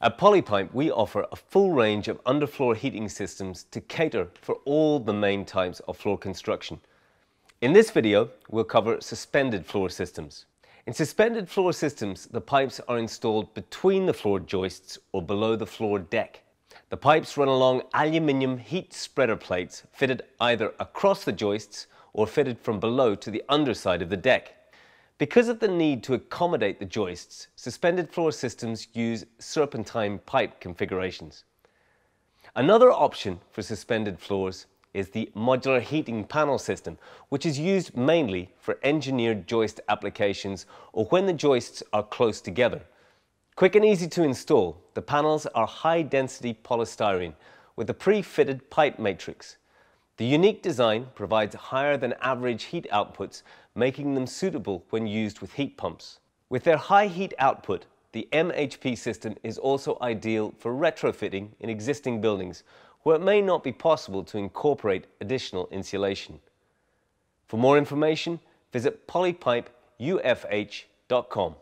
At Polypipe, we offer a full range of underfloor heating systems to cater for all the main types of floor construction. In this video, we'll cover suspended floor systems. In suspended floor systems, the pipes are installed between the floor joists or below the floor deck. The pipes run along aluminium heat spreader plates fitted either across the joists or fitted from below to the underside of the deck. Because of the need to accommodate the joists, suspended floor systems use serpentine pipe configurations. Another option for suspended floors is the modular heating panel system, which is used mainly for engineered joist applications or when the joists are close together. Quick and easy to install, the panels are high density polystyrene with a pre-fitted pipe matrix. The unique design provides higher than average heat outputs, making them suitable when used with heat pumps. With their high heat output, the MHP system is also ideal for retrofitting in existing buildings where it may not be possible to incorporate additional insulation. For more information, visit polypipeufh.com.